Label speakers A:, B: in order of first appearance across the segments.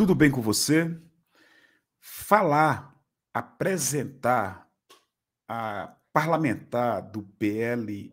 A: Tudo bem com você? Falar, apresentar a parlamentar do PL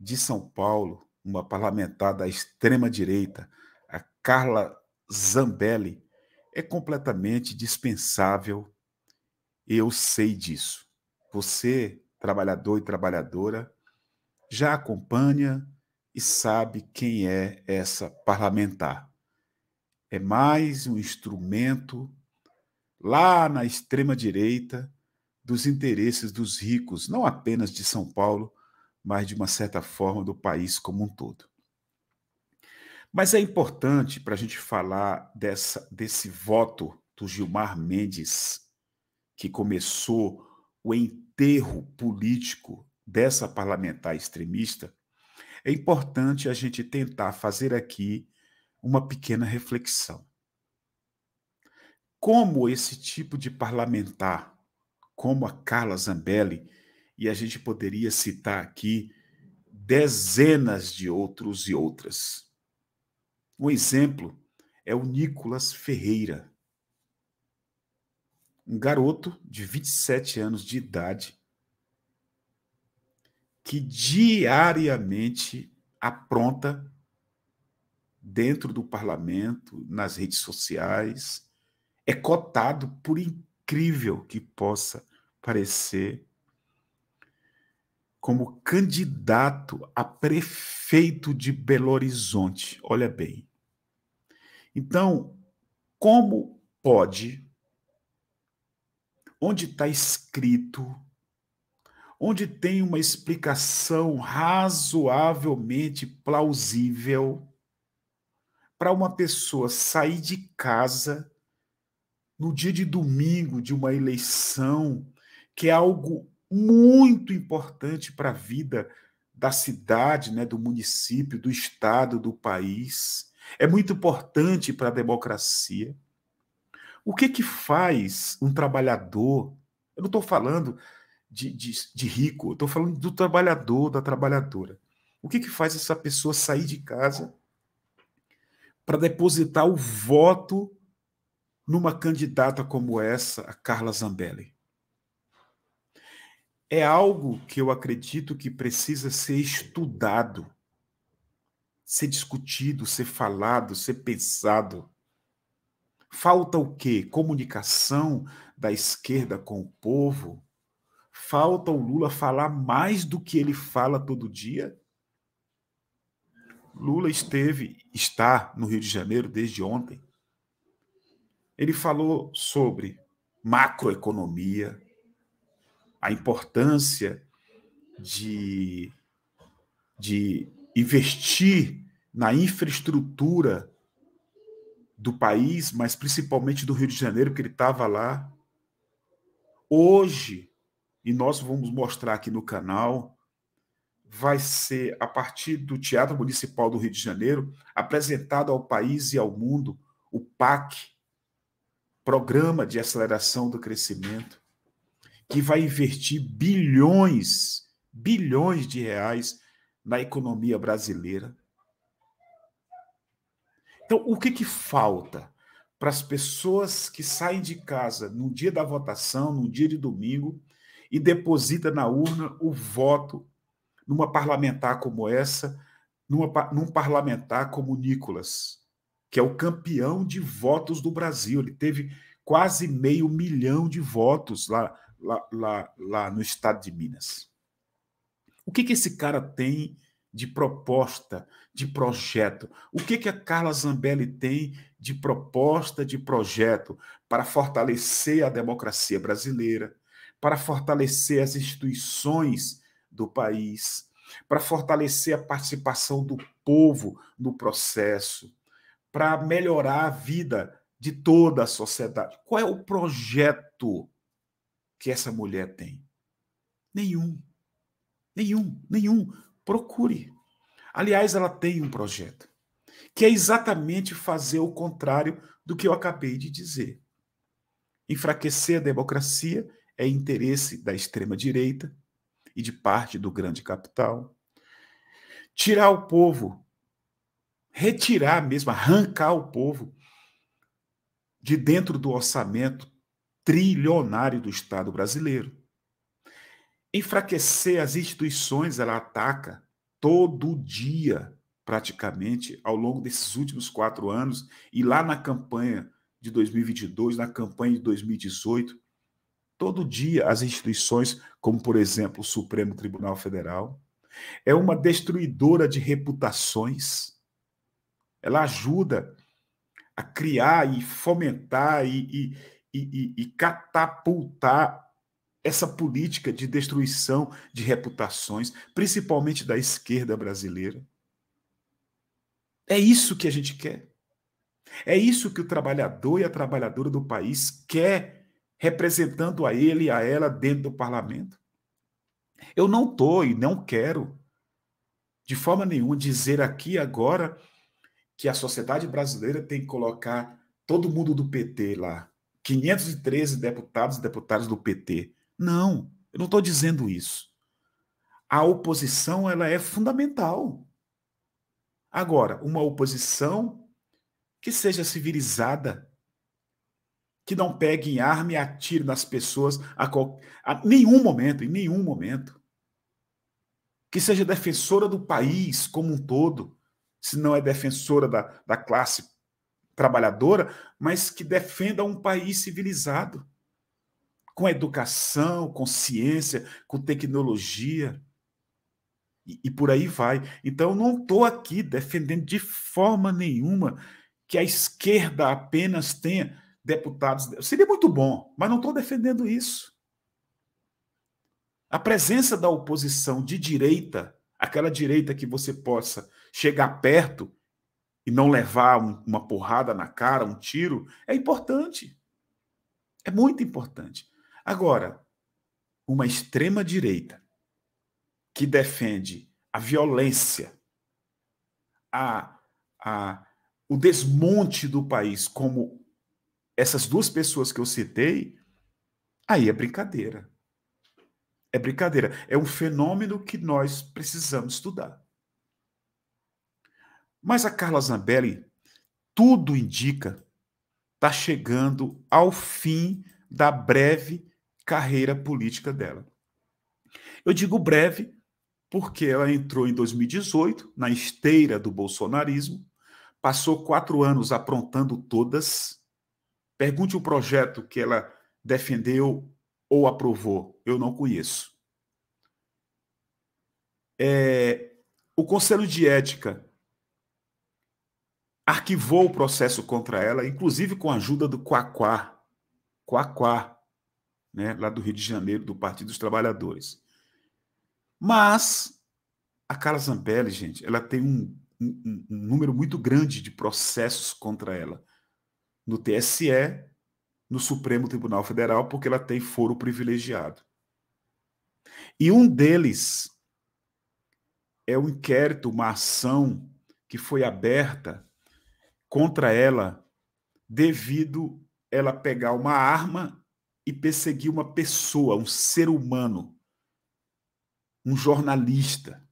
A: de São Paulo, uma parlamentar da extrema-direita, a Carla Zambelli, é completamente dispensável. Eu sei disso. Você, trabalhador e trabalhadora, já acompanha e sabe quem é essa parlamentar é mais um instrumento lá na extrema direita dos interesses dos ricos, não apenas de São Paulo, mas de uma certa forma do país como um todo. Mas é importante para a gente falar dessa, desse voto do Gilmar Mendes, que começou o enterro político dessa parlamentar extremista, é importante a gente tentar fazer aqui uma pequena reflexão. Como esse tipo de parlamentar, como a Carla Zambelli, e a gente poderia citar aqui dezenas de outros e outras. Um exemplo é o Nicolas Ferreira, um garoto de 27 anos de idade que diariamente apronta dentro do parlamento, nas redes sociais, é cotado, por incrível que possa parecer, como candidato a prefeito de Belo Horizonte. Olha bem. Então, como pode, onde está escrito, onde tem uma explicação razoavelmente plausível, para uma pessoa sair de casa no dia de domingo de uma eleição, que é algo muito importante para a vida da cidade, né, do município, do estado, do país. É muito importante para a democracia. O que que faz um trabalhador? Eu não estou falando de, de, de rico, estou falando do trabalhador, da trabalhadora. O que que faz essa pessoa sair de casa para depositar o voto numa candidata como essa, a Carla Zambelli. É algo que eu acredito que precisa ser estudado, ser discutido, ser falado, ser pensado. Falta o quê? Comunicação da esquerda com o povo? Falta o Lula falar mais do que ele fala todo dia? Lula esteve, está no Rio de Janeiro desde ontem. Ele falou sobre macroeconomia, a importância de, de investir na infraestrutura do país, mas principalmente do Rio de Janeiro, que ele estava lá. Hoje, e nós vamos mostrar aqui no canal, vai ser, a partir do Teatro Municipal do Rio de Janeiro, apresentado ao país e ao mundo o PAC, Programa de Aceleração do Crescimento, que vai investir bilhões, bilhões de reais na economia brasileira. Então, o que, que falta para as pessoas que saem de casa no dia da votação, no dia de domingo, e deposita na urna o voto numa parlamentar como essa, numa, num parlamentar como Nicolas, que é o campeão de votos do Brasil. Ele teve quase meio milhão de votos lá, lá, lá, lá no estado de Minas. O que, que esse cara tem de proposta, de projeto? O que, que a Carla Zambelli tem de proposta, de projeto para fortalecer a democracia brasileira, para fortalecer as instituições do país, para fortalecer a participação do povo no processo, para melhorar a vida de toda a sociedade. Qual é o projeto que essa mulher tem? Nenhum. Nenhum, nenhum. Procure. Aliás, ela tem um projeto, que é exatamente fazer o contrário do que eu acabei de dizer. Enfraquecer a democracia é interesse da extrema-direita, e de parte do grande capital. Tirar o povo, retirar mesmo, arrancar o povo de dentro do orçamento trilionário do Estado brasileiro. Enfraquecer as instituições, ela ataca todo dia, praticamente, ao longo desses últimos quatro anos, e lá na campanha de 2022, na campanha de 2018, todo dia as instituições, como por exemplo o Supremo Tribunal Federal, é uma destruidora de reputações. Ela ajuda a criar e fomentar e, e, e, e catapultar essa política de destruição de reputações, principalmente da esquerda brasileira. É isso que a gente quer. É isso que o trabalhador e a trabalhadora do país quer, representando a ele e a ela dentro do parlamento. Eu não estou e não quero, de forma nenhuma, dizer aqui agora que a sociedade brasileira tem que colocar todo mundo do PT lá. 513 deputados e deputadas do PT. Não, eu não estou dizendo isso. A oposição ela é fundamental. Agora, uma oposição que seja civilizada, que não pegue em arma e atire nas pessoas a, qual, a nenhum momento, em nenhum momento. Que seja defensora do país como um todo, se não é defensora da, da classe trabalhadora, mas que defenda um país civilizado com educação, com ciência, com tecnologia. E, e por aí vai. Então, não estou aqui defendendo de forma nenhuma que a esquerda apenas tenha deputados. Seria muito bom, mas não estou defendendo isso. A presença da oposição de direita, aquela direita que você possa chegar perto e não levar um, uma porrada na cara, um tiro, é importante. É muito importante. Agora, uma extrema-direita que defende a violência, a, a, o desmonte do país, como essas duas pessoas que eu citei, aí é brincadeira. É brincadeira. É um fenômeno que nós precisamos estudar. Mas a Carla Zambelli, tudo indica, está chegando ao fim da breve carreira política dela. Eu digo breve porque ela entrou em 2018 na esteira do bolsonarismo, passou quatro anos aprontando todas. Pergunte o projeto que ela defendeu ou aprovou. Eu não conheço. É, o Conselho de Ética arquivou o processo contra ela, inclusive com a ajuda do Quaquá. Quaquá, né, lá do Rio de Janeiro, do Partido dos Trabalhadores. Mas a Carla Zambelli, gente, ela tem um, um, um número muito grande de processos contra ela no TSE, no Supremo Tribunal Federal, porque ela tem foro privilegiado. E um deles é um inquérito, uma ação que foi aberta contra ela devido ela pegar uma arma e perseguir uma pessoa, um ser humano, um jornalista,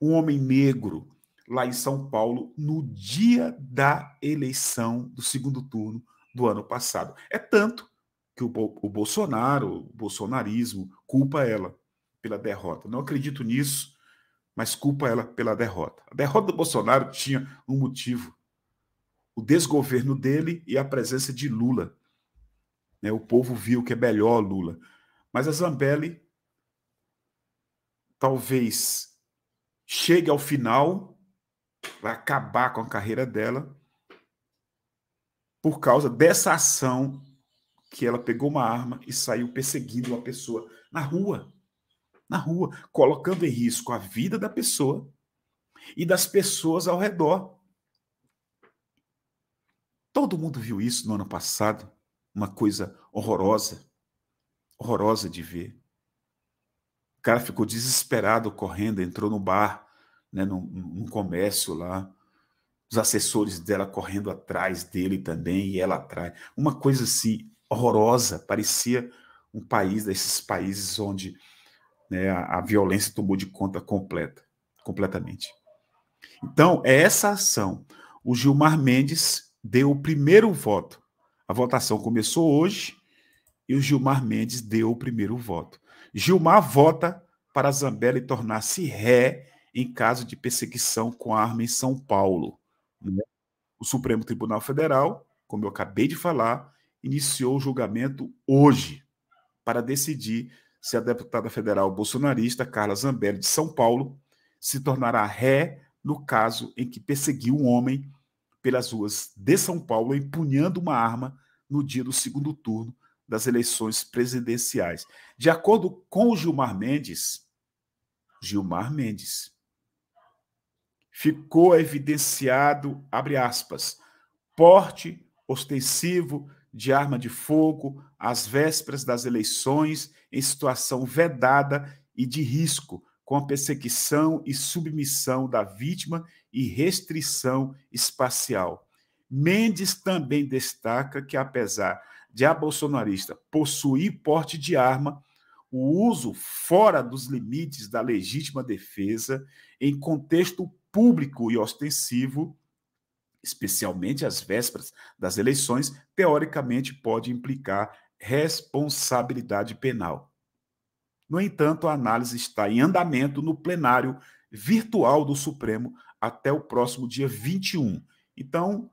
A: um homem negro, lá em São Paulo, no dia da eleição do segundo turno do ano passado. É tanto que o, o Bolsonaro, o bolsonarismo, culpa ela pela derrota. Não acredito nisso, mas culpa ela pela derrota. A derrota do Bolsonaro tinha um motivo: o desgoverno dele e a presença de Lula né? O povo viu que é melhor Lula. Mas a Zambelli talvez chegue ao final, vai acabar com a carreira dela, por causa dessa ação que ela pegou uma arma e saiu perseguindo uma pessoa na rua. Na rua, colocando em risco a vida da pessoa e das pessoas ao redor. Todo mundo viu isso no ano passado uma coisa horrorosa, horrorosa de ver. O cara ficou desesperado correndo, entrou no bar, né, num, comércio lá, os assessores dela correndo atrás dele também e ela atrás. Uma coisa assim horrorosa, parecia um país desses países onde né, a, a violência tomou de conta completa, completamente. Então, é essa ação. O Gilmar Mendes deu o primeiro voto A votação começou hoje e o Gilmar Mendes deu o primeiro voto. Gilmar vota para Zambelli tornar-se ré em caso de perseguição com arma em São Paulo. Né? O Supremo Tribunal Federal, como eu acabei de falar, iniciou o julgamento hoje para decidir se a deputada federal bolsonarista Carla Zambelli de São Paulo se tornará ré no caso em que perseguiu um homem pelas ruas de São Paulo empunhando uma arma no dia do segundo turno das eleições presidenciais. De acordo com Gilmar Mendes, Gilmar Mendes, ficou evidenciado, abre aspas, porte ostensivo de arma de fogo às vésperas das eleições em situação vedada e de risco, com a perseguição e submissão da vítima e restrição espacial. Mendes também destaca que, apesar de a bolsonarista possuir porte de arma, o uso fora dos limites da legítima defesa, em contexto público e ostensivo, especialmente às vésperas das eleições, teoricamente pode implicar responsabilidade penal. No entanto, a análise está em andamento no plenário virtual do Supremo até o próximo dia 21. Então,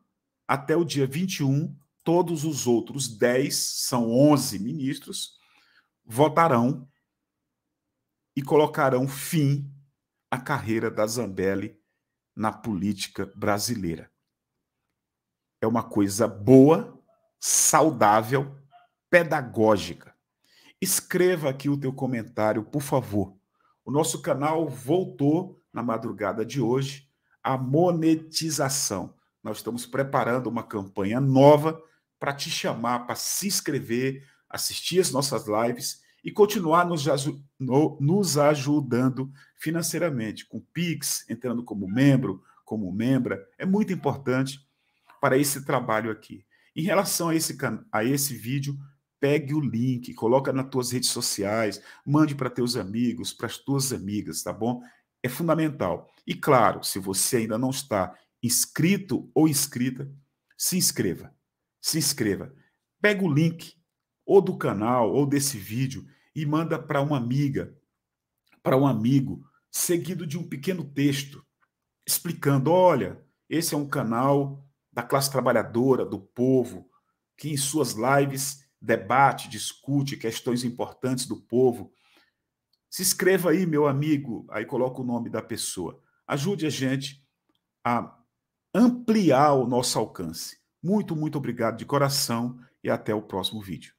A: até o dia 21, todos os outros 10, são 11 ministros, votarão e colocarão fim à carreira da Zambelli na política brasileira. É uma coisa boa, saudável, pedagógica. Escreva aqui o teu comentário, por favor. O nosso canal voltou na madrugada de hoje à monetização. Nós estamos preparando uma campanha nova para te chamar para se inscrever, assistir as nossas lives e continuar nos, nos ajudando financeiramente, com Pix, entrando como membro, como membra. É muito importante para esse trabalho aqui. Em relação a esse, a esse vídeo, pegue o link, coloca nas tuas redes sociais, mande para teus amigos, para as tuas amigas, tá bom? É fundamental. E claro, se você ainda não está inscrito ou inscrita, se inscreva se inscreva. Pega o link ou do canal ou desse vídeo e manda para uma amiga, para um amigo, seguido de um pequeno texto explicando: olha, esse é um canal da classe trabalhadora, do povo, que em suas lives debate, discute questões importantes do povo. Se inscreva aí, meu amigo, aí coloca o nome da pessoa. Ajude a gente a ampliar o nosso alcance. Muito, muito obrigado de coração e até o próximo vídeo.